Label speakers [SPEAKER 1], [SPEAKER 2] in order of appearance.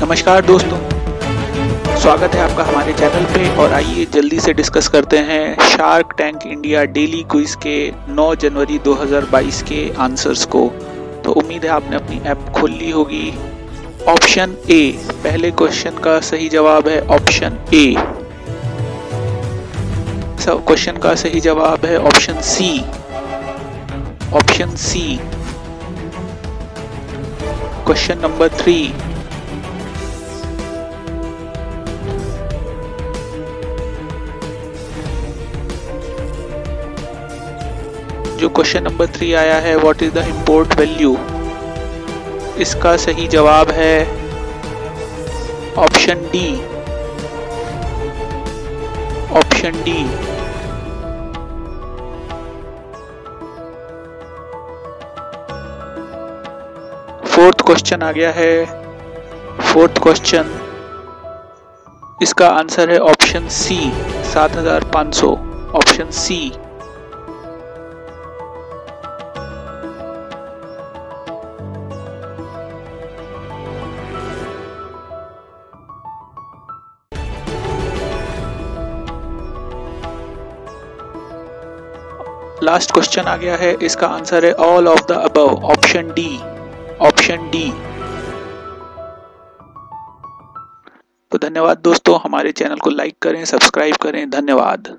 [SPEAKER 1] नमस्कार दोस्तों। स्वागत है आपका हमारे चैनल पे और आइए जल्दी से डिस्कस करते हैं Shark Tank India daily quiz के 9 जनवरी 2022 के आंसर्स को। तो उम्मीद है आपने अपनी ऐप खोल ली होगी। ऑप्शन ए पहले क्वेश्चन का सही जवाब है ऑप्शन ए क्वेश्चन का सही जवाब है option C option C question number three जो क्वेश्चन नंबर थ्री आया है what is the import value इसका सही जवाब है option D option D fourth question आ गया है। फोर्थ क्वेश्चन इसका आंसर है ऑप्शन सी सात हज़ार पाँच सौ। ऑप्शन सी लास्ट क्वेश्चन आ गया है, इसका आंसर है all of the above option D option D तो धन्यवाद दोस्तों, हमारे चैनल को लाइक करें सब्सक्राइब करें, धन्यवाद.